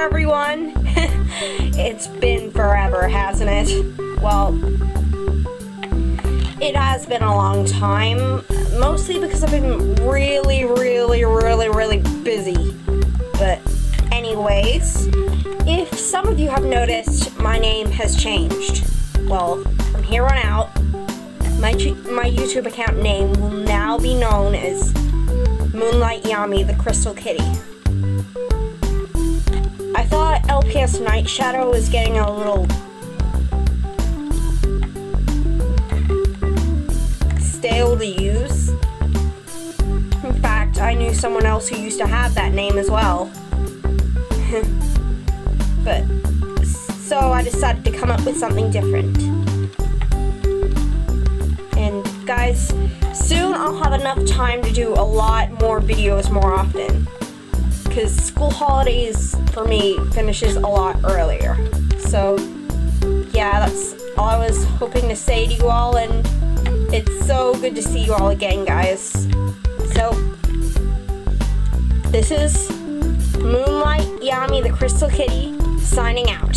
everyone. it's been forever, hasn't it? Well, it has been a long time, mostly because I've been really, really, really, really busy. But anyways, if some of you have noticed, my name has changed. Well, from here on out, my, my YouTube account name will now be known as Moonlight Yami the Crystal Kitty. LPS Night Shadow was getting a little stale to use. In fact, I knew someone else who used to have that name as well. but, so I decided to come up with something different. And guys, soon I'll have enough time to do a lot more videos more often. Because school holidays for me finishes a lot earlier. So, yeah, that's all I was hoping to say to you all, and it's so good to see you all again, guys. So, this is Moonlight Yami the Crystal Kitty signing out.